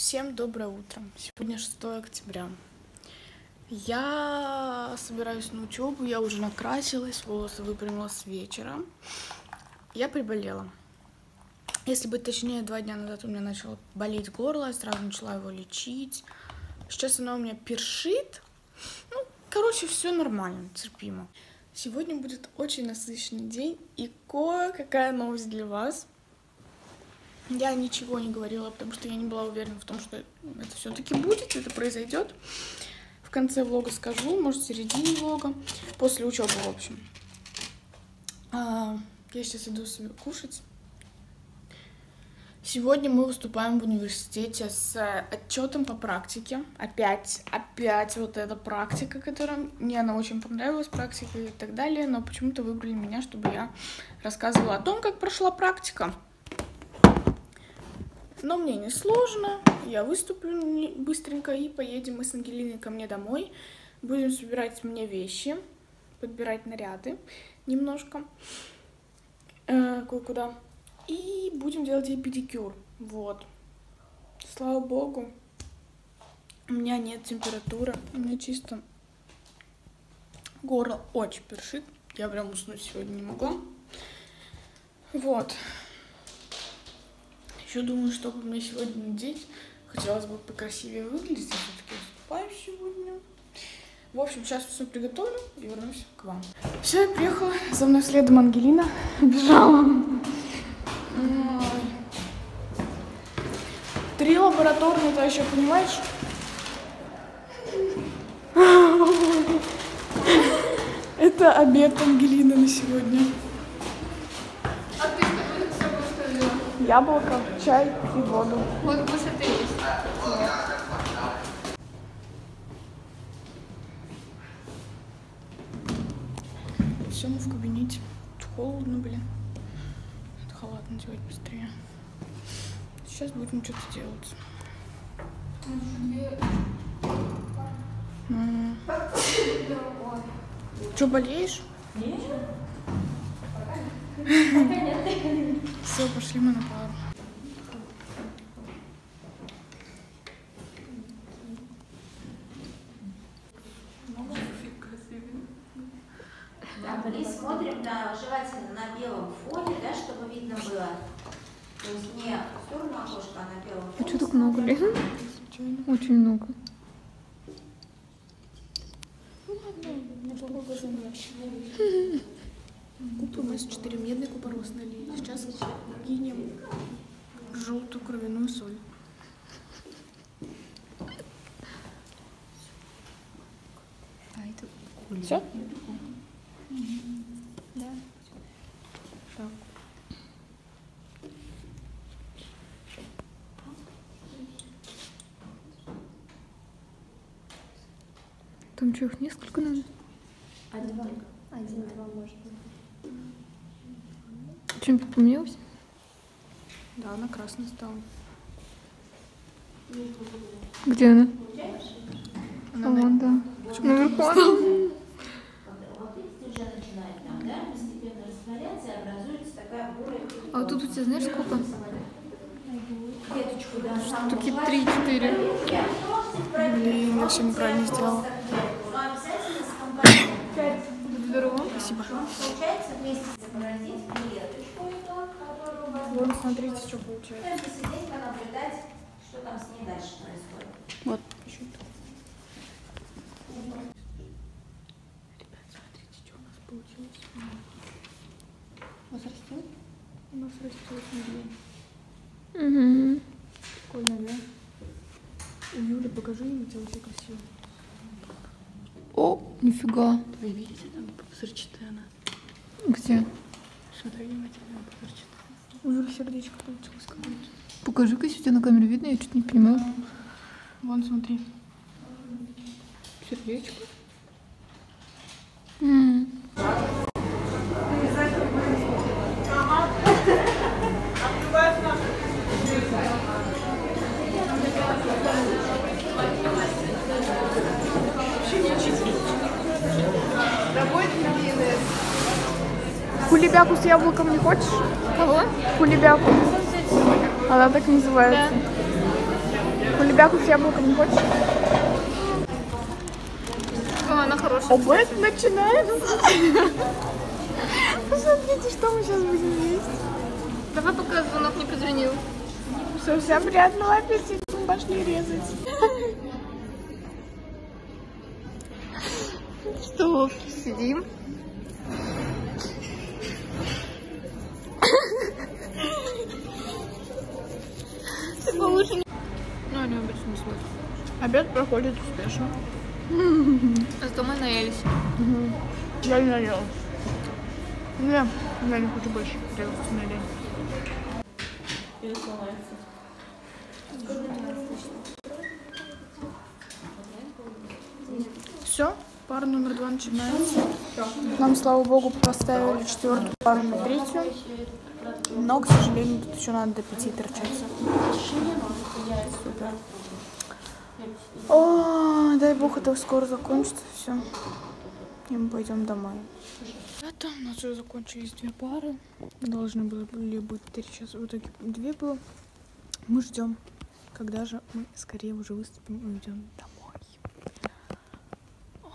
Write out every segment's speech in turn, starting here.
Всем доброе утро. Сегодня 6 октября. Я собираюсь на учебу, я уже накрасилась, волосы выпрямила с вечера. Я приболела. Если быть точнее, два дня назад у меня начало болеть горло, я сразу начала его лечить. Сейчас оно у меня першит. Ну, короче, все нормально, терпимо. Сегодня будет очень насыщенный день и кое-какая новость для вас. Я ничего не говорила, потому что я не была уверена в том, что это все-таки будет, это произойдет. В конце влога скажу, может, в середине влога, после учебы, в общем. А, я сейчас иду себе кушать. Сегодня мы выступаем в университете с отчетом по практике. Опять, опять вот эта практика, которая мне она очень понравилась, практика и так далее, но почему-то выбрали меня, чтобы я рассказывала о том, как прошла практика. Но мне не сложно, я выступлю быстренько и поедем мы с Ангелиной ко мне домой. Будем собирать мне вещи, подбирать наряды немножко э, кое-куда. И будем делать ей педикюр. Вот. Слава богу, у меня нет температуры, у меня чисто горло очень першит. Я прям уснуть сегодня не могла. Вот. Еще думаю, что бы мне сегодня надеть. Хотелось бы покрасивее выглядеть, я все-таки выступаю сегодня. В общем, сейчас все приготовлю и вернусь к вам. Все, я приехала. За мной следом Ангелина. Бежала. Три лабораторные, ты еще понимаешь? Это обед Ангелины на сегодня. Яблоко, чай и воду. Вот высоты есть. Нет. Все, мы в кабинете. Холодно, блин. Это халат надевать быстрее. Сейчас будем что-то делать. Что, болеешь? Нет. Все, пошли мы на пару. И смотрим на, желательно на белом фоне, да, чтобы видно было. То есть не в сторону окошка, а на белом фоне. А что так много, Лен? Очень много. Ну ладно, недолго замерз. Купы мы с 4 медные купорос налили. Сейчас кинем желтую кровяную соль. А это Все? Да. Так. Там что, их несколько надо? Один, один-два может быть. Что-нибудь поменялось? Да, она красная стала. Где она? Она А, вон, да. Наверху она. А вот тут у тебя знаешь сколько? Штуки три-четыре. Блин, я все неправильно сделала. Здорово. Спасибо. Вот, смотрите, что получается. То есть посидеть, понаблюдать, что там с ней дальше происходит. Вот. Еще. Ребят, смотрите, что у нас получилось. У вас растет? У нас растет медведь. Угу. Прикольно, да? У Юли покажи, у тебя очень красиво. О, нифига. Вы видите, там пузырчатая она. Где? Смотри внимательно, пузырчатая. У Юли сердечко получилось какое-то. Покажи-ка, если у тебя на камере видно, я что-то не понимаю. Вон, смотри. Сердечко. М. Кулебяку с яблоком не хочешь? Кого? Кулебяку. Она так называется. Да. кулебяку с яблоком не хочешь? О, она хорошая. Обед начинается. Посмотрите, что мы сейчас будем есть. Давай, пока звонок не прозвонил. Все, всем приятного аппетита. Мы пошли резать. Что, сидим? Смотрят. Обед проходит успешно. А зато мы наелись. Я не наелась. Не, я не хочу больше резать на день. Все, пара номер два начинается. Нам, слава богу, поставили четвертую пару на третью. Но, к сожалению, тут еще надо до пяти торчаться. Супер. О, дай бог, это скоро закончится все. И мы пойдем домой. Это у нас уже закончились две пары. Должны были быть три часа. В итоге две было. Мы ждем, когда же мы скорее уже выступим и уйдем домой. Ой.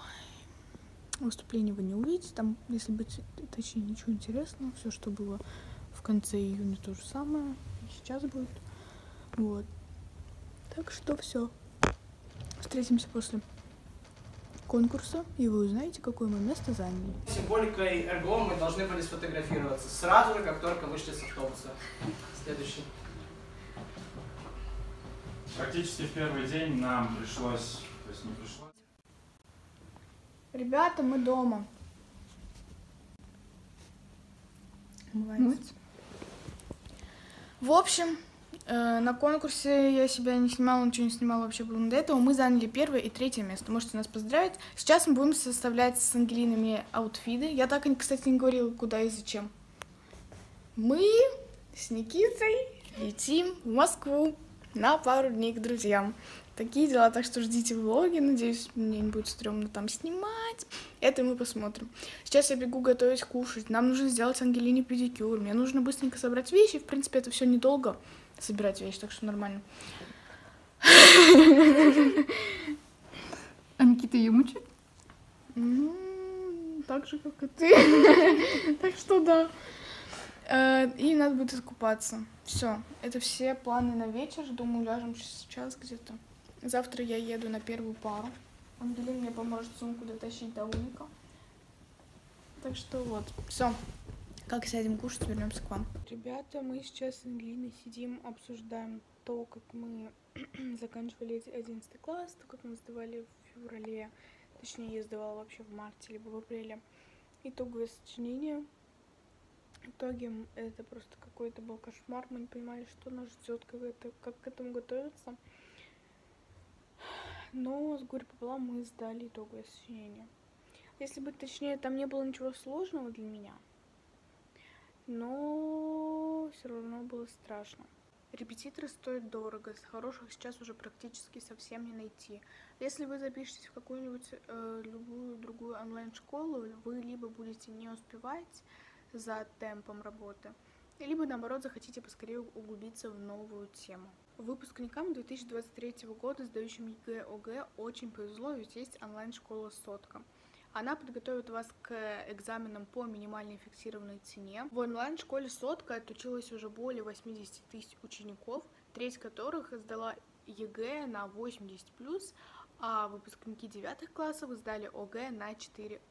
Выступление вы не увидите. Там, если быть точнее, ничего интересного. Все, что было в конце июня, то же самое. Сейчас будет. Вот. Так что все. Встретимся после конкурса, и вы узнаете, какое мы место заняли. Символикой РГО мы должны были сфотографироваться сразу же, как только вышли с автобуса. Следующий. Практически в первый день нам пришлось, то есть не пришлось. Ребята, мы дома. Умывается. В общем, на конкурсе я себя не снимала, ничего не снимала вообще было до этого. Мы заняли первое и третье место. Можете нас поздравить. Сейчас мы будем составлять с Ангелиной мне аутфиты. Я так, кстати, не говорила, куда и зачем. Мы с Никитой летим в Москву на пару дней к друзьям. Такие дела, так что ждите влоги. Надеюсь, мне не будет стрёмно там снимать. Это мы посмотрим. Сейчас я бегу готовить кушать. Нам нужно сделать Ангелине педикюр. Мне нужно быстренько собрать вещи. В принципе, это все недолго собирать вещи, так что нормально. А Никита ее мучает? Так же, как и ты. Так что да. Э, И надо будет искупаться. Все, это все планы на вечер. Думаю, ляжем сейчас где-то. Завтра я еду на первую пару. Ангелина мне поможет сумку дотащить до уника. Так что вот, все. Как сядем кушать, вернемся к вам. Ребята, мы сейчас с Ангелиной сидим, обсуждаем то, как мы заканчивали 11 класс, то, как мы сдавали в феврале. Точнее, я сдавала вообще в марте, либо в апреле. Итоговое сочинение. М, это просто какой-то был кошмар. Мы не понимали, что нас ждет, как, это, как к этому готовиться. Но с горя пополам мы сдали итоговое сочинение. Если быть точнее, там не было ничего сложного для меня. Но все равно было страшно. Репетиторы стоят дорого, с хороших сейчас уже практически совсем не найти. Если вы запишетесь в какую-нибудь э, любую другую онлайн-школу, вы либо будете не успевать за темпом работы, либо наоборот захотите поскорее углубиться в новую тему. Выпускникам 2023 года, сдающим ЕГЭ ОГЭ, очень повезло, ведь есть онлайн-школа «Сотка». Она подготовит вас к экзаменам по минимальной фиксированной цене. В онлайн-школе «Сотка» отучилось уже более 80 тысяч учеников, треть которых сдала ЕГЭ на 80+, а выпускники девятых классов сдали ОГЭ на 4+.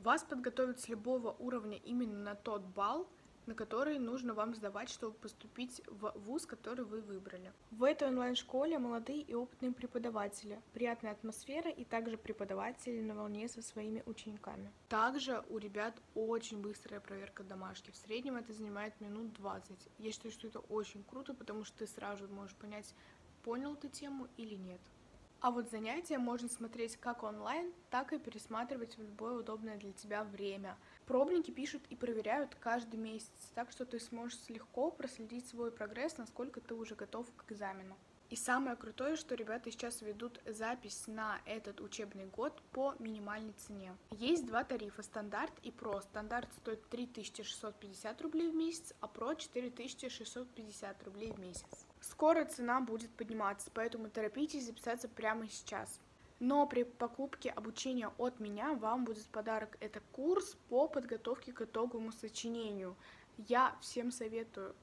Вас подготовят с любого уровня именно на тот балл, на который нужно вам сдавать, чтобы поступить в вуз, который вы выбрали. В этой онлайн-школе молодые и опытные преподаватели, приятная атмосфера и также преподаватели на волне со своими учениками. Также у ребят очень быстрая проверка домашки. В среднем это занимает минут 20. Я считаю, что это очень круто, потому что ты сразу можешь понять, понял ты тему или нет. А вот занятия можно смотреть как онлайн, так и пересматривать в любое удобное для тебя время. Пробники пишут и проверяют каждый месяц, так что ты сможешь легко проследить свой прогресс, насколько ты уже готов к экзамену. И самое крутое, что ребята сейчас ведут запись на этот учебный год по минимальной цене. Есть два тарифа, стандарт и про. Стандарт стоит 3650 рублей в месяц, а про 4650 рублей в месяц. Скоро цена будет подниматься, поэтому торопитесь записаться прямо сейчас. Но при покупке обучения от меня вам будет подарок это курс по подготовке к итоговому сочинению. Я всем советую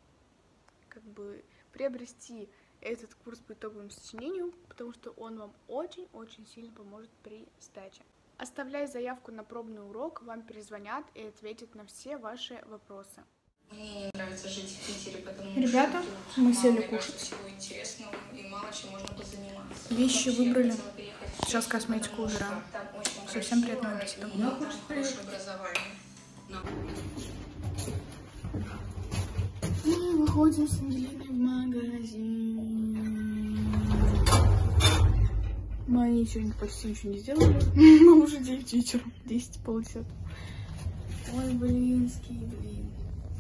как бы приобрести этот курс по итоговому сочинению, потому что он вам очень-очень сильно поможет при сдаче. Оставляя заявку на пробный урок, вам перезвонят и ответят на все ваши вопросы. Мне не нравится жить в Питере, потому Ребята, что мы сели кушать. кажется, всего интересного и мало чем можно позаниматься. Вещи Вообще, выбрали. Сейчас косметику убираем. Совсем приятного аппетита. хорошее. Мы выходим с Ангелиной в магазин. Мы они сегодня почти ничего не сделали. Но уже 9 вечера. 10 полдесят. Ой, блинский, блин.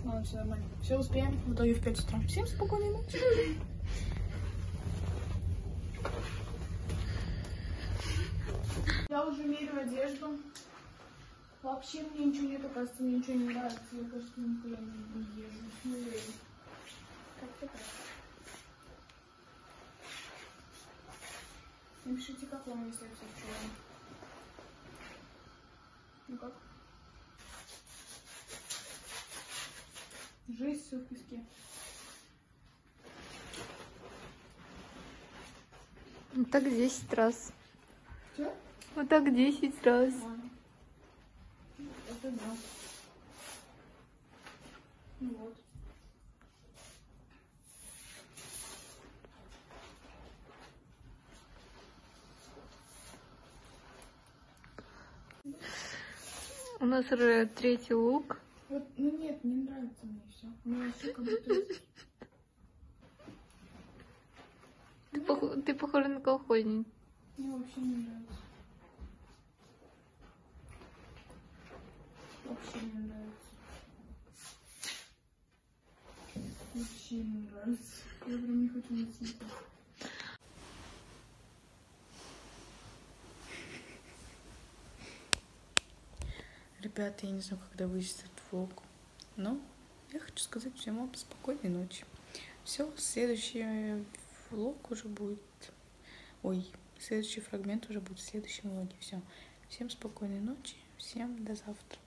Ладно, все нормально. Все успеем. В итоге в 5 утра. Всем спокойной ночи. Я уже мерю одежду. Вообще мне ничего нет, оказывается, мне ничего не нравится. Я, кажется, никуда не езжу. Ну, блин. Как-то так. Напишите, как вам, если я все вчера. Ну как? Жизнь все в песке. Вот так 10 раз. Что? Вот так 10 раз. Ладно. Это да. Ну вот. У нас уже третий лук. Вот, ну нет, не нравится мне все. Мне все как будто... Ты, пох- ты похожа на колхозник. Мне вообще не нравится. Вообще не нравится. Вообще не нравится. Я прям не хочу идти. Ребята, я не знаю, когда выйдет влог, но я хочу сказать всем вам спокойной ночи. Все, следующий влог уже будет... Ой, следующий фрагмент уже будет в следующем влоге. Все. Всем спокойной ночи, всем до завтра.